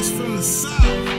From the South.